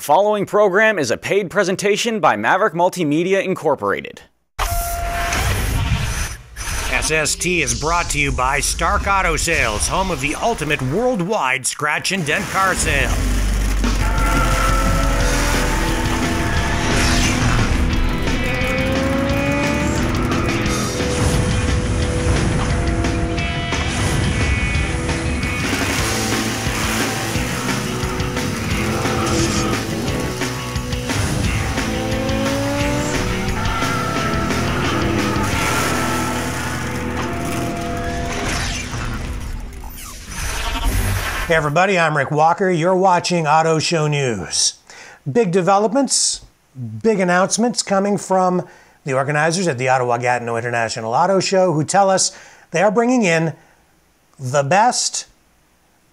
The following program is a paid presentation by Maverick Multimedia Incorporated. SST is brought to you by Stark Auto Sales, home of the ultimate worldwide scratch and dent car sale. Hey everybody, I'm Rick Walker. You're watching Auto Show News. Big developments, big announcements coming from the organizers at the Ottawa Gatineau International Auto Show who tell us they are bringing in the best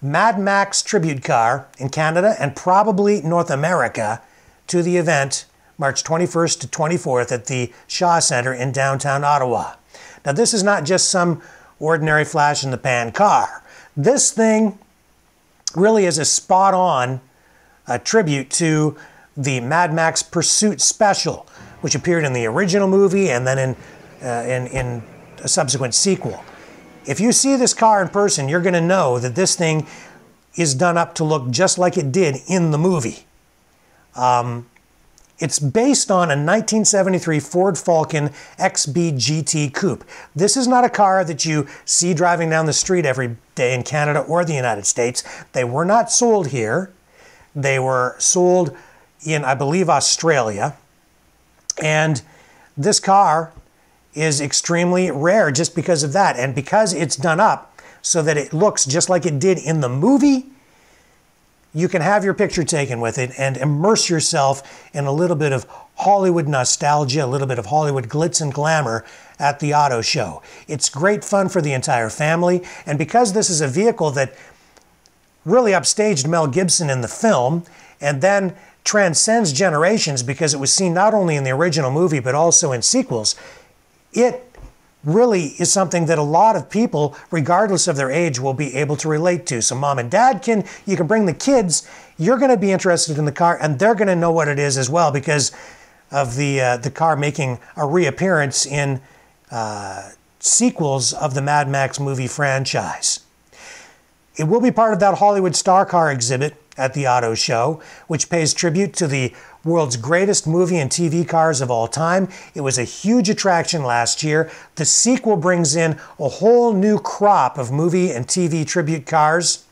Mad Max tribute car in Canada and probably North America to the event March 21st to 24th at the Shaw Centre in downtown Ottawa. Now, this is not just some ordinary flash in the pan car. This thing really is a spot on uh, tribute to the Mad Max Pursuit Special, which appeared in the original movie and then in, uh, in, in a subsequent sequel. If you see this car in person, you're going to know that this thing is done up to look just like it did in the movie. Um, it's based on a 1973 Ford Falcon XB GT Coupe. This is not a car that you see driving down the street every day in Canada or the United States. They were not sold here. They were sold in, I believe, Australia. And this car is extremely rare just because of that. And because it's done up so that it looks just like it did in the movie, you can have your picture taken with it and immerse yourself in a little bit of Hollywood nostalgia, a little bit of Hollywood glitz and glamour at the auto show. It's great fun for the entire family, and because this is a vehicle that really upstaged Mel Gibson in the film and then transcends generations because it was seen not only in the original movie but also in sequels, it really is something that a lot of people, regardless of their age, will be able to relate to. So mom and dad can, you can bring the kids, you're going to be interested in the car and they're going to know what it is as well because of the, uh, the car making a reappearance in uh, sequels of the Mad Max movie franchise. It will be part of that Hollywood Star Car exhibit at the auto show, which pays tribute to the world's greatest movie and TV cars of all time. It was a huge attraction last year. The sequel brings in a whole new crop of movie and TV tribute cars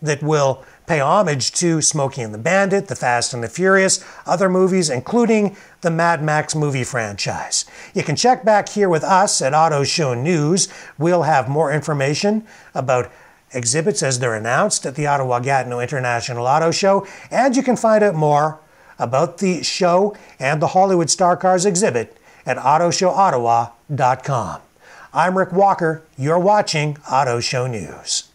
that will pay homage to Smokey and the Bandit, The Fast and the Furious, other movies, including the Mad Max movie franchise. You can check back here with us at Auto Show News. We'll have more information about exhibits as they're announced at the Ottawa Gatineau International Auto Show, and you can find out more about the show and the Hollywood Star Cars exhibit at AutoShowOttawa.com. I'm Rick Walker. You're watching Auto Show News.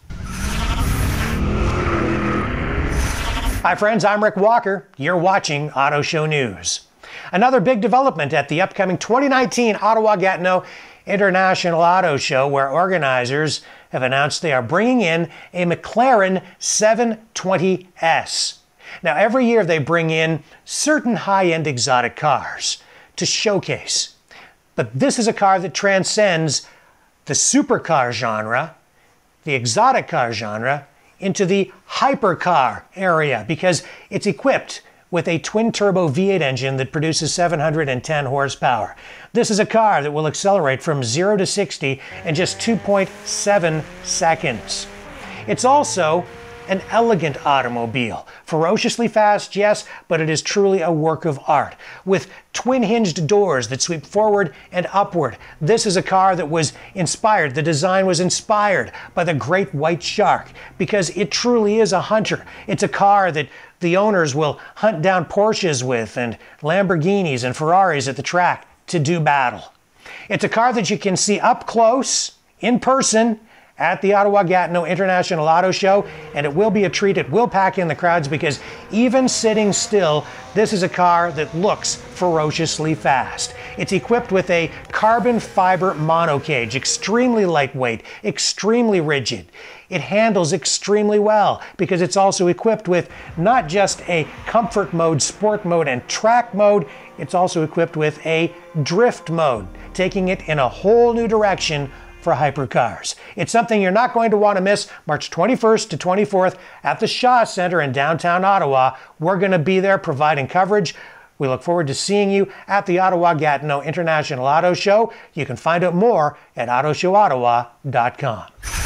Hi, friends. I'm Rick Walker. You're watching Auto Show News. Another big development at the upcoming 2019 Ottawa Gatineau International Auto Show, where organizers have announced they are bringing in a McLaren 720S. Now, every year they bring in certain high end exotic cars to showcase. But this is a car that transcends the supercar genre, the exotic car genre, into the hypercar area because it's equipped with a twin turbo V8 engine that produces 710 horsepower. This is a car that will accelerate from 0 to 60 in just 2.7 seconds. It's also an elegant automobile. Ferociously fast, yes, but it is truly a work of art. With twin hinged doors that sweep forward and upward. This is a car that was inspired, the design was inspired by the great white shark because it truly is a hunter. It's a car that the owners will hunt down Porsches with and Lamborghinis and Ferraris at the track to do battle. It's a car that you can see up close, in person, at the Ottawa Gatineau International Auto Show, and it will be a treat. It will pack in the crowds because even sitting still, this is a car that looks ferociously fast. It's equipped with a carbon fiber monocage, extremely lightweight, extremely rigid. It handles extremely well because it's also equipped with not just a comfort mode, sport mode, and track mode, it's also equipped with a drift mode, taking it in a whole new direction for hypercars. It's something you're not going to want to miss March 21st to 24th at the Shaw Center in downtown Ottawa. We're going to be there providing coverage. We look forward to seeing you at the Ottawa Gatineau International Auto Show. You can find out more at autoshowottawa.com.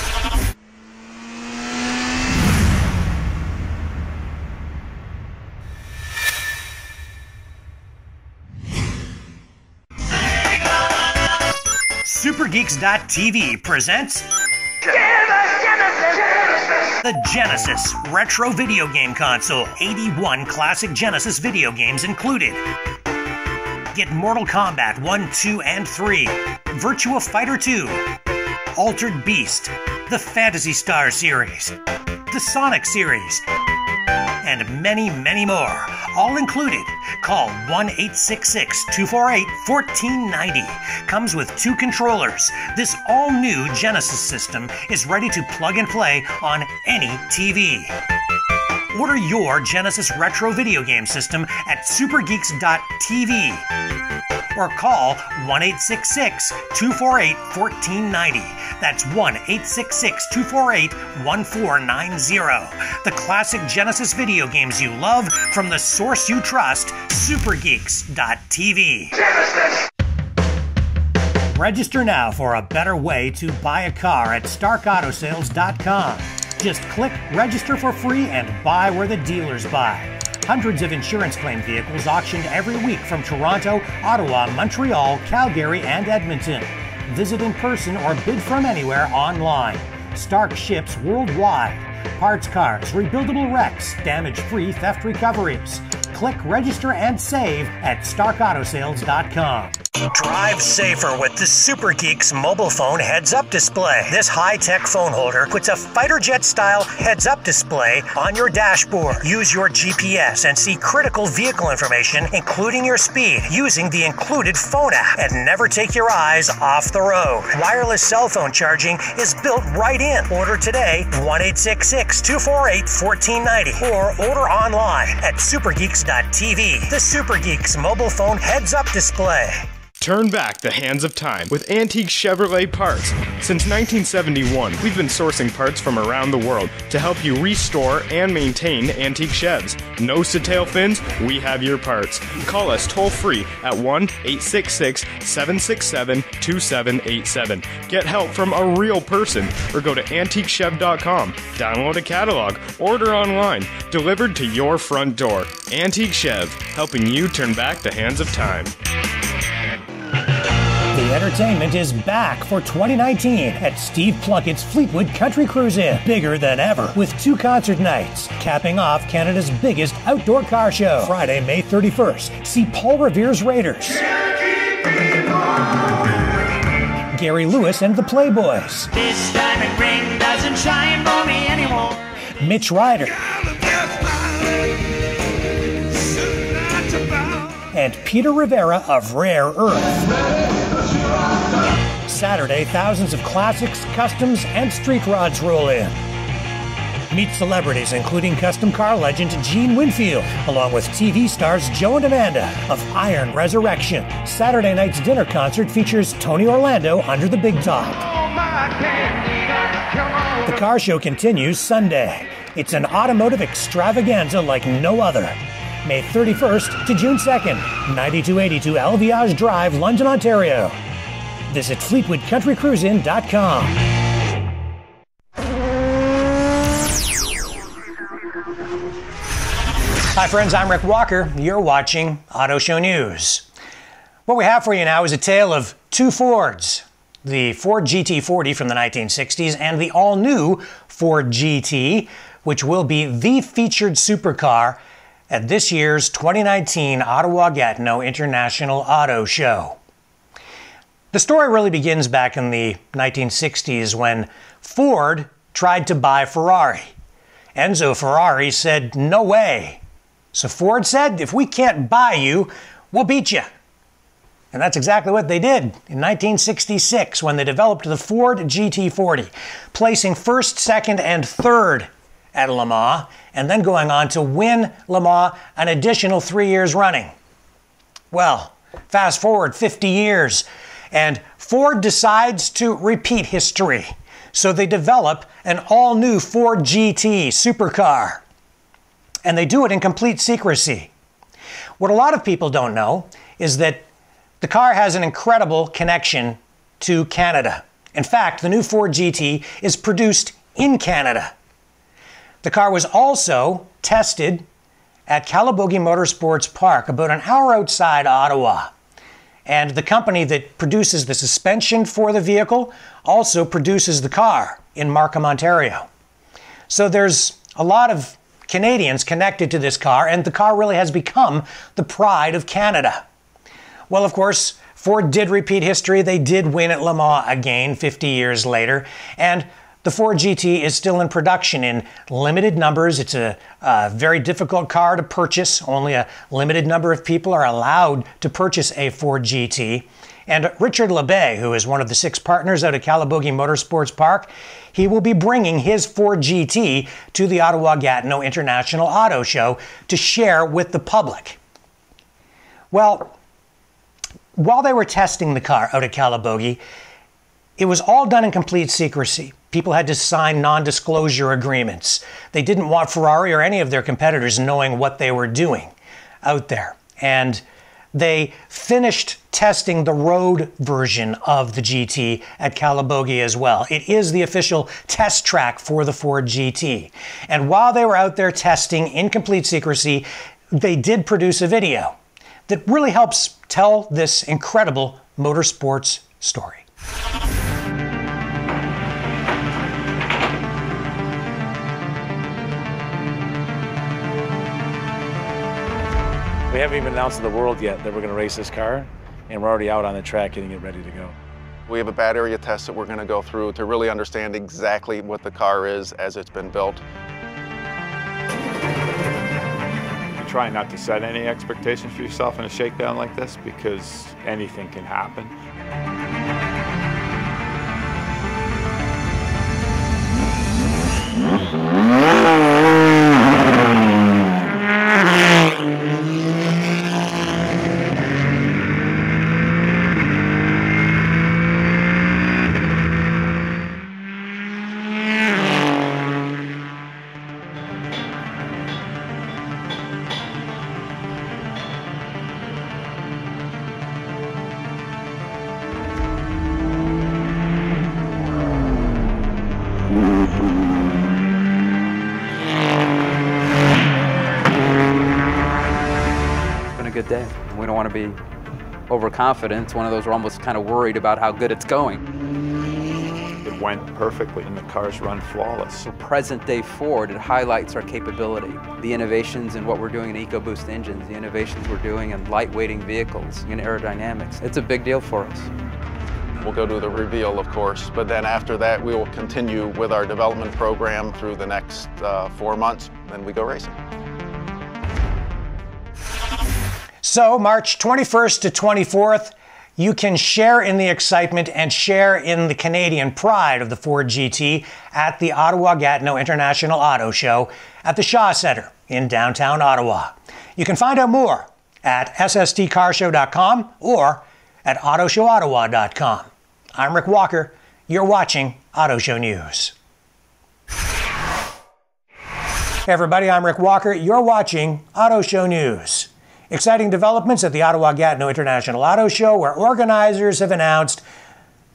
SuperGeeks.tv presents the Genesis Retro Video Game Console. 81 classic Genesis video games included. Get Mortal Kombat 1, 2, and 3, Virtua Fighter 2, Altered Beast, the Phantasy Star series, the Sonic series, and many, many more. All included. Call 1 866 248 1490. Comes with two controllers. This all new Genesis system is ready to plug and play on any TV. Order your Genesis Retro video game system at supergeeks.tv or call 1 866 248 1490. That's 1 866 248 1490. The classic Genesis video games you love from the source you trust, supergeeks.tv. Genesis. Register now for a better way to buy a car at starkautosales.com. Just click register for free and buy where the dealers buy. Hundreds of insurance claim vehicles auctioned every week from Toronto, Ottawa, Montreal, Calgary, and Edmonton. Visit in person or bid from anywhere online. Stark ships worldwide. Parts cars, rebuildable wrecks, damage free theft recoveries. Click register and save at starkautosales.com. Drive safer with the Super Geeks mobile phone heads up display. This high tech phone holder puts a fighter jet style heads up display on your dashboard. Use your GPS and see critical vehicle information, including your speed, using the included phone app. And never take your eyes off the road. Wireless cell phone charging is built right in. Order today 1 248 1490 or order online at supergeeks.tv. The Super Geeks mobile phone heads up display. Turn back the hands of time with antique Chevrolet parts. Since 1971, we've been sourcing parts from around the world to help you restore and maintain antique Chevs. Nose to tail fins, we have your parts. Call us toll free at 1 866 767 2787. Get help from a real person or go to antiquechev.com. Download a catalog, order online, delivered to your front door. Antique Chev, helping you turn back the hands of time. The entertainment is back for 2019 at Steve Plunkett's Fleetwood Country Cruise Inn. Bigger than ever, with two concert nights, capping off Canada's biggest outdoor car show. Friday, May 31st. See Paul Revere's Raiders. Gary Lewis and the Playboys. This diamond ring doesn't shine for me anymore. Mitch Ryder. And Peter Rivera of Rare Earth. Saturday, thousands of classics, customs, and street rods roll in. Meet celebrities including custom car legend Gene Winfield, along with TV stars Joe and Amanda of Iron Resurrection. Saturday night's dinner concert features Tony Orlando under the big top. The car show continues Sunday. It's an automotive extravaganza like no other. May 31st to June 2nd, 9282 Elviage Drive, London, Ontario. Visit FleetwoodCountryCruiseIn.com. Hi, friends, I'm Rick Walker. You're watching Auto Show News. What we have for you now is a tale of two Fords the Ford GT40 from the 1960s and the all new Ford GT, which will be the featured supercar at this year's 2019 Ottawa Gatineau International Auto Show. The story really begins back in the 1960s when Ford tried to buy Ferrari. Enzo Ferrari said, No way. So Ford said, If we can't buy you, we'll beat you. And that's exactly what they did in 1966 when they developed the Ford GT40, placing first, second, and third at Le Mans, and then going on to win Le Mans an additional three years running. Well, fast forward 50 years, and Ford decides to repeat history. So they develop an all new Ford GT supercar. And they do it in complete secrecy. What a lot of people don't know is that the car has an incredible connection to Canada. In fact, the new Ford GT is produced in Canada. The car was also tested at Calabogie Motorsports Park, about an hour outside Ottawa. And the company that produces the suspension for the vehicle also produces the car in Markham, Ontario. So there's a lot of Canadians connected to this car, and the car really has become the pride of Canada. Well, of course, Ford did repeat history. They did win at Le Mans again 50 years later. And the Ford GT is still in production in limited numbers. It's a, a, very difficult car to purchase. Only a limited number of people are allowed to purchase a Ford GT. And Richard LeBay, who is one of the six partners out of Calabogie Motorsports Park, he will be bringing his Ford GT to the Ottawa Gatineau International Auto Show to share with the public. Well, while they were testing the car out at Calabogie, it was all done in complete secrecy. People had to sign non disclosure agreements. They didn't want Ferrari or any of their competitors knowing what they were doing out there. And they finished testing the road version of the GT at Calabogie as well. It is the official test track for the Ford GT. And while they were out there testing in complete secrecy, they did produce a video that really helps tell this incredible motorsports story. We haven't even announced to the world yet that we're going to race this car, and we're already out on the track getting it ready to go. We have a bad area test that we're going to go through to really understand exactly what the car is as it's been built. You try not to set any expectations for yourself in a shakedown like this because anything can happen. Overconfident. It's one of those we're almost kind of worried about how good it's going. It went perfectly and the cars run flawless. So present day Ford, it highlights our capability. The innovations in what we're doing in EcoBoost engines, the innovations we're doing in lightweighting vehicles, in aerodynamics. It's a big deal for us. We'll go to the reveal, of course, but then after that, we will continue with our development program through the next uh, four months, then we go racing. So, March 21st to 24th, you can share in the excitement and share in the Canadian pride of the Ford GT at the Ottawa Gatineau International Auto Show at the Shaw Centre in downtown Ottawa. You can find out more at sstcarshow.com or at autoshowottawa.com. I'm Rick Walker. You're watching Auto Show News. Hey everybody, I'm Rick Walker. You're watching Auto Show News. Exciting developments at the Ottawa Gatineau International Auto Show, where organizers have announced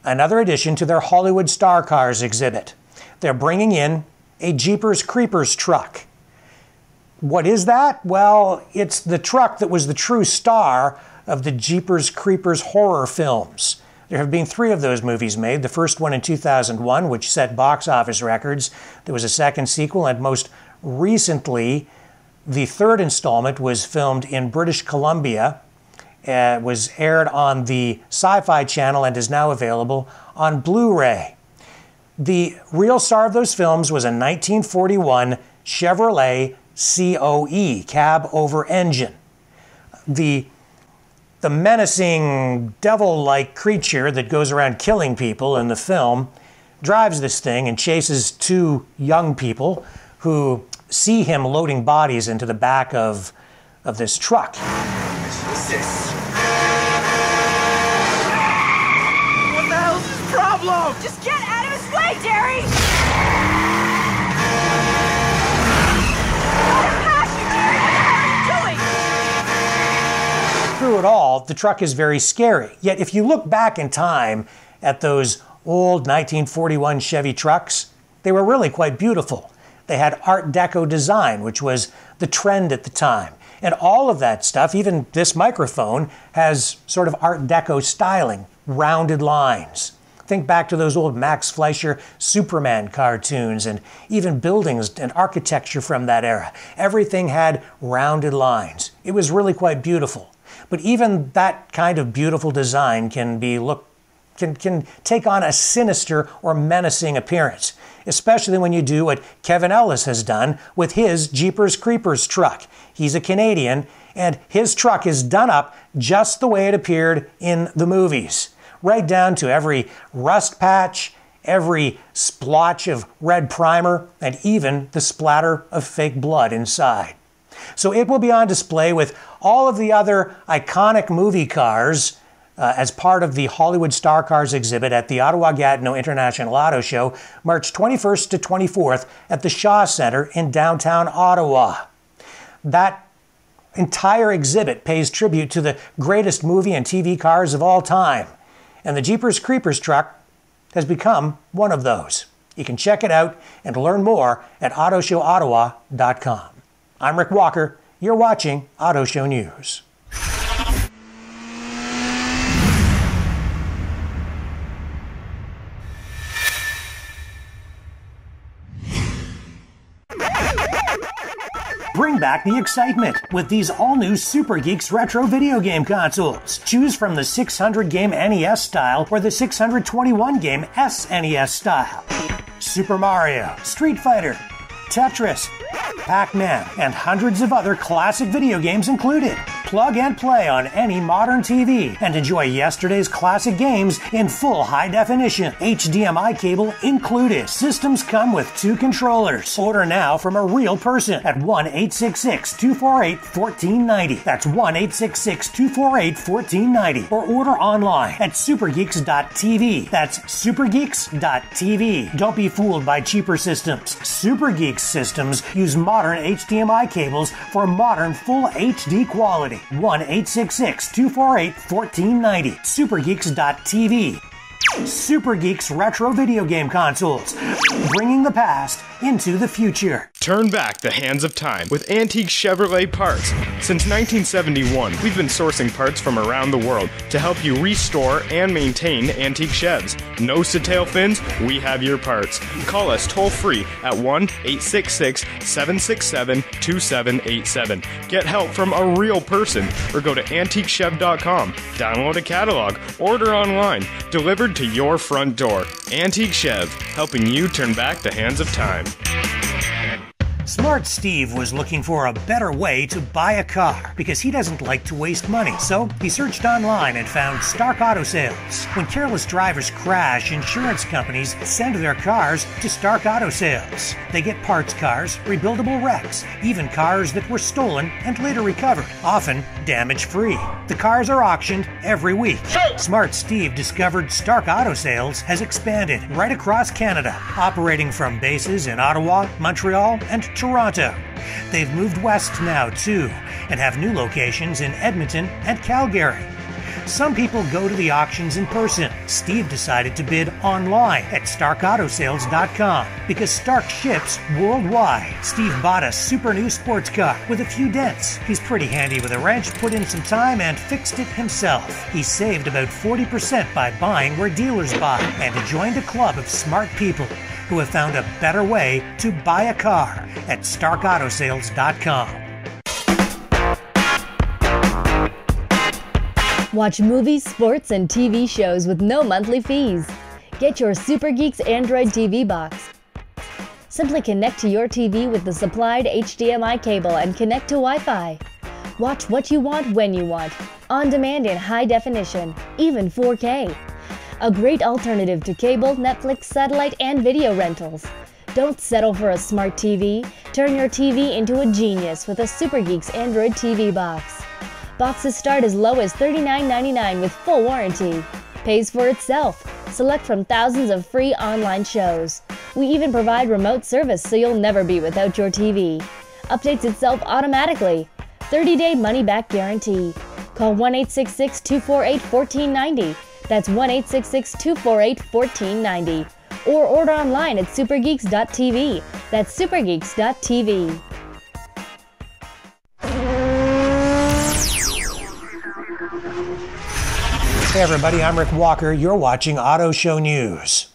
another addition to their Hollywood Star Cars exhibit. They're bringing in a Jeepers Creepers truck. What is that? Well, it's the truck that was the true star of the Jeepers Creepers horror films. There have been three of those movies made. The first one in 2001, which set box office records. There was a second sequel, and most recently, the third installment was filmed in British Columbia. It was aired on the Sci Fi Channel and is now available on Blu ray. The real star of those films was a 1941 Chevrolet COE, cab over engine. The the menacing devil like creature that goes around killing people in the film drives this thing and chases two young people who see him loading bodies into the back of, of this truck. Jesus! What the hell's his problem? Just get out of his way, Jerry! Through it all, the truck is very scary. Yet if you look back in time at those old 1941 Chevy trucks, they were really quite beautiful. They had Art Deco design, which was the trend at the time. And all of that stuff, even this microphone, has sort of Art Deco styling, rounded lines. Think back to those old Max Fleischer Superman cartoons and even buildings and architecture from that era. Everything had rounded lines. It was really quite beautiful. But even that kind of beautiful design can be look can, can take on a sinister or menacing appearance, especially when you do what Kevin Ellis has done with his Jeepers Creepers truck. He's a Canadian, and his truck is done up just the way it appeared in the movies, right down to every rust patch, every splotch of red primer, and even the splatter of fake blood inside. So it will be on display with all of the other iconic movie cars uh, as part of the Hollywood Star Cars exhibit at the Ottawa Gatineau International Auto Show, March 21st to 24th at the Shaw Center in downtown Ottawa. That entire exhibit pays tribute to the greatest movie and TV cars of all time, and the Jeepers Creepers truck has become one of those. You can check it out and learn more at AutoShowOttawa.com. I'm Rick Walker. You're watching Auto Show News. Bring back the excitement with these all new Super Geeks retro video game consoles. Choose from the 600 game NES style or the 621 game SNES style. Super Mario, Street Fighter, Tetris, Pac Man, and hundreds of other classic video games included. Plug and play on any modern TV and enjoy yesterday's classic games in full high definition. HDMI cable included. Systems come with two controllers. Order now from a real person at 1 866 248 1490. That's 1 866 248 1490. Or order online at supergeeks.tv. That's supergeeks.tv. Don't be fooled by cheaper systems. Supergeeks systems use modern HDMI cables for modern full HD quality. 1 866 248 1490. Supergeeks.tv. Super Geeks retro video game consoles, bringing the past into the future. Turn back the hands of time with antique Chevrolet parts. Since 1971, we've been sourcing parts from around the world to help you restore and maintain antique Chevs. Nose to tail fins, we have your parts. Call us toll free at 1 866 767 2787. Get help from a real person or go to antiquechev.com. Download a catalog, order online, delivered to your front door. Antique Chev, helping you turn back the hands of time. Smart Steve was looking for a better way to buy a car because he doesn't like to waste money. So he searched online and found Stark Auto Sales. When careless drivers crash, insurance companies send their cars to Stark Auto Sales. They get parts cars, rebuildable wrecks, even cars that were stolen and later recovered, often damage free. The cars are auctioned every week. Smart Steve discovered Stark Auto Sales has expanded right across Canada, operating from bases in Ottawa, Montreal, and Toronto. They've moved west now, too, and have new locations in Edmonton and Calgary. Some people go to the auctions in person. Steve decided to bid online at StarkAutoSales.com because Stark ships worldwide. Steve bought a super new sports car with a few dents. He's pretty handy with a wrench, put in some time, and fixed it himself. He saved about 40% by buying where dealers buy and joined a club of smart people who have found a better way to buy a car at StarkAutoSales.com. Watch movies, sports, and TV shows with no monthly fees. Get your Super Geeks Android TV box. Simply connect to your TV with the supplied HDMI cable and connect to Wi Fi. Watch what you want when you want, on demand in high definition, even 4K. A great alternative to cable, Netflix, satellite, and video rentals. Don't settle for a smart TV. Turn your TV into a genius with a Super Geeks Android TV box. Boxes start as low as $39.99 with full warranty. Pays for itself. Select from thousands of free online shows. We even provide remote service so you'll never be without your TV. Updates itself automatically. 30 day money back guarantee. Call 1 248 1490. That's 1 248 1490 or order online at supergeeks.tv. That's supergeeks.tv. Hey everybody, I'm Rick Walker. You're watching Auto Show News.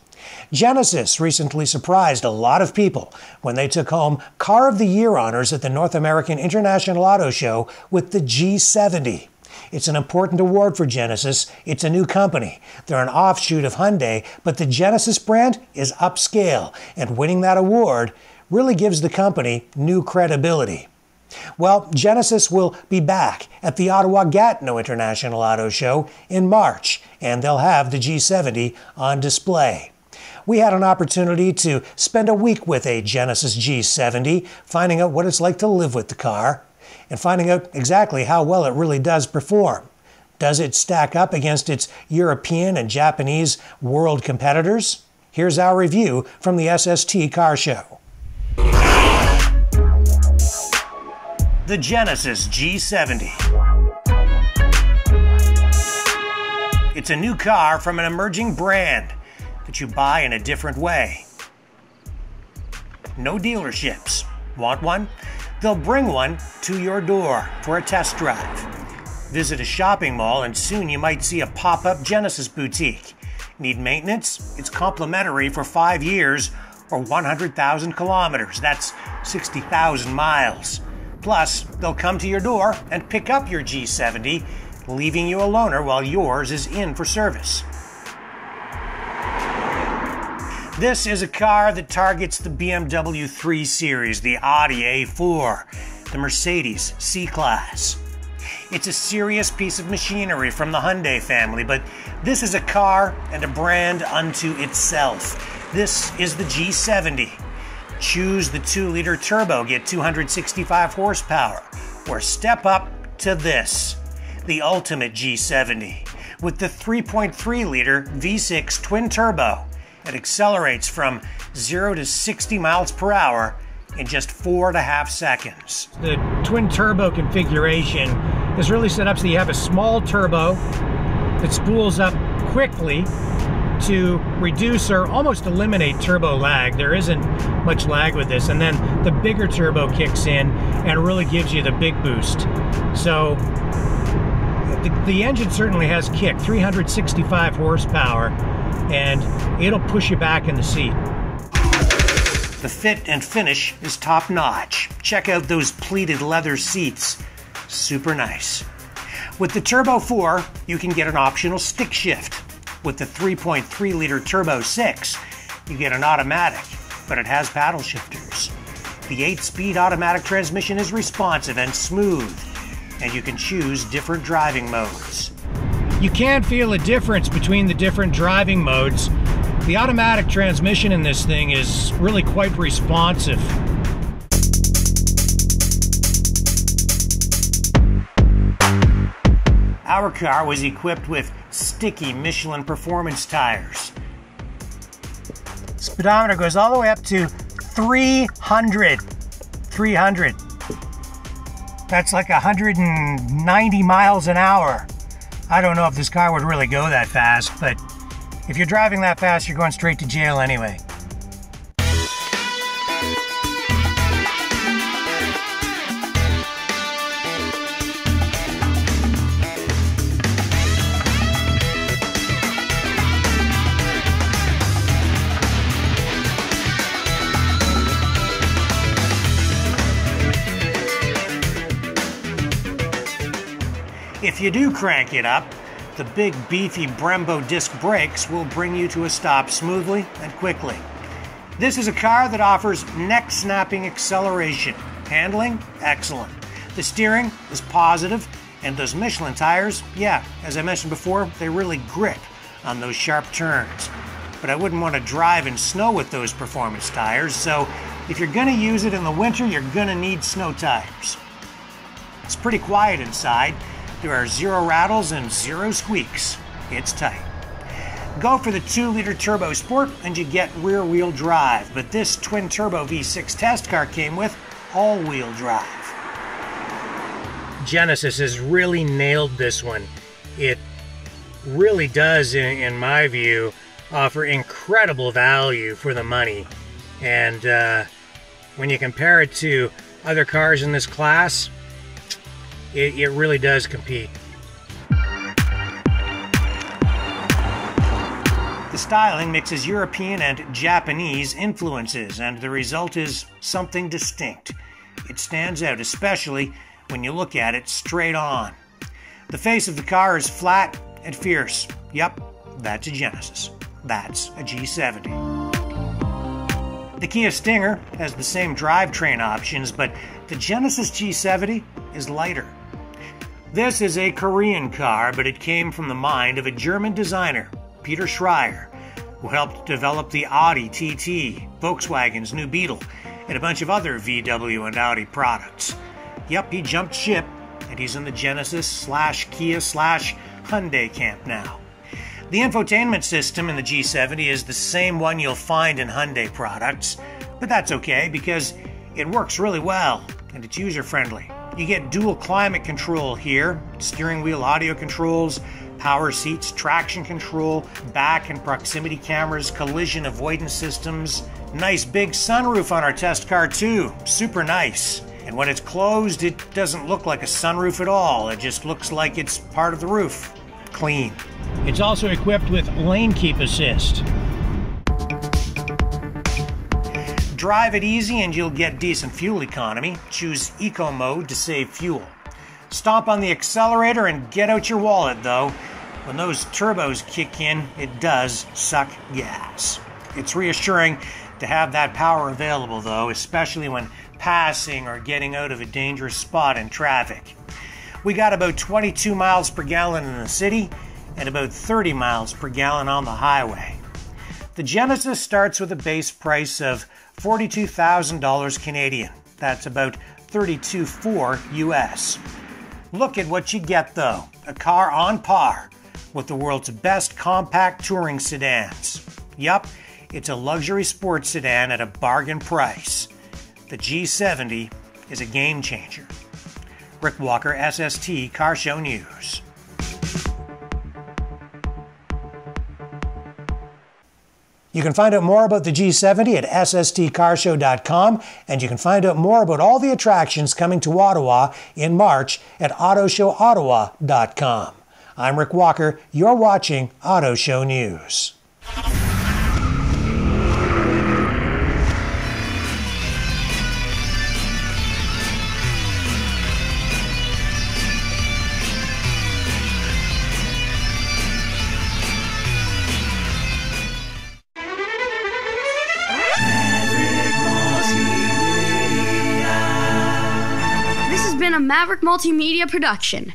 Genesis recently surprised a lot of people when they took home Car of the Year honors at the North American International Auto Show with the G70. It's an important award for Genesis. It's a new company. They're an offshoot of Hyundai, but the Genesis brand is upscale, and winning that award really gives the company new credibility. Well, Genesis will be back at the Ottawa Gatineau International Auto Show in March, and they'll have the G70 on display. We had an opportunity to spend a week with a Genesis G70, finding out what it's like to live with the car and finding out exactly how well it really does perform. Does it stack up against its European and Japanese world competitors? Here's our review from the SST Car Show. The Genesis G70. It's a new car from an emerging brand that you buy in a different way. No dealerships. Want one? They'll bring one to your door for a test drive. Visit a shopping mall and soon you might see a pop up Genesis boutique. Need maintenance? It's complimentary for five years or 100,000 kilometers. That's 60,000 miles. Plus, they'll come to your door and pick up your G70, leaving you a loaner while yours is in for service. This is a car that targets the BMW 3 Series, the Audi A4, the Mercedes C Class. It's a serious piece of machinery from the Hyundai family, but this is a car and a brand unto itself. This is the G70. Choose the 2 liter turbo, get 265 horsepower, or step up to this, the ultimate G70, with the 3.3 liter V6 twin turbo it accelerates from 0 to 60 miles per hour in just four and a half seconds. The twin turbo configuration is really set up so you have a small turbo that spools up quickly to reduce or almost eliminate turbo lag. There isn't much lag with this. And then the bigger turbo kicks in and really gives you the big boost. So the, the engine certainly has kick, 365 horsepower and it'll push you back in the seat. The fit and finish is top notch. Check out those pleated leather seats. Super nice. With the Turbo 4, you can get an optional stick shift. With the 3.3 liter Turbo 6, you get an automatic, but it has paddle shifters. The 8 speed automatic transmission is responsive and smooth, and you can choose different driving modes. You can feel a difference between the different driving modes. The automatic transmission in this thing is really quite responsive. Our car was equipped with sticky Michelin performance tires. Speedometer goes all the way up to 300. 300. That's like 190 miles an hour. I don't know if this car would really go that fast, but if you're driving that fast, you're going straight to jail anyway. If you do crank it up, the big beefy Brembo disc brakes will bring you to a stop smoothly and quickly. This is a car that offers neck snapping acceleration. Handling, excellent. The steering is positive, and those Michelin tires, yeah, as I mentioned before, they really grip on those sharp turns. But I wouldn't want to drive in snow with those performance tires, so if you're going to use it in the winter, you're going to need snow tires. It's pretty quiet inside. There are zero rattles and zero squeaks. It's tight. Go for the 2 liter turbo sport and you get rear wheel drive, but this twin turbo V6 test car came with all wheel drive. Genesis has really nailed this one. It really does, in, in my view, offer incredible value for the money. And uh, when you compare it to other cars in this class, it, it really does compete. The styling mixes European and Japanese influences, and the result is something distinct. It stands out, especially when you look at it straight on. The face of the car is flat and fierce. Yep, that's a Genesis. That's a G70. The Kia Stinger has the same drivetrain options, but the Genesis G70 is lighter. This is a Korean car, but it came from the mind of a German designer, Peter Schreyer, who helped develop the Audi TT, Volkswagen's new Beetle, and a bunch of other VW and Audi products. Yep, he jumped ship, and he's in the Genesis slash Kia slash Hyundai camp now. The infotainment system in the G70 is the same one you'll find in Hyundai products, but that's okay because it works really well and it's user friendly. You get dual climate control here, steering wheel audio controls, power seats, traction control, back and proximity cameras, collision avoidance systems. Nice big sunroof on our test car, too. Super nice. And when it's closed, it doesn't look like a sunroof at all. It just looks like it's part of the roof. Clean. It's also equipped with lane keep assist. Drive it easy and you'll get decent fuel economy. Choose Eco Mode to save fuel. Stomp on the accelerator and get out your wallet, though. When those turbos kick in, it does suck gas. It's reassuring to have that power available, though, especially when passing or getting out of a dangerous spot in traffic. We got about 22 miles per gallon in the city and about 30 miles per gallon on the highway. The Genesis starts with a base price of $42,000 Canadian. That's about 32.4 US. Look at what you get though. A car on par with the world's best compact touring sedans. Yup, it's a luxury sports sedan at a bargain price. The G70 is a game changer. Rick Walker, SST Car Show News. You can find out more about the G70 at SSTCarshow.com, and you can find out more about all the attractions coming to Ottawa in March at AutoShowOttawa.com. I'm Rick Walker. You're watching Auto Show News. Maverick Multimedia production.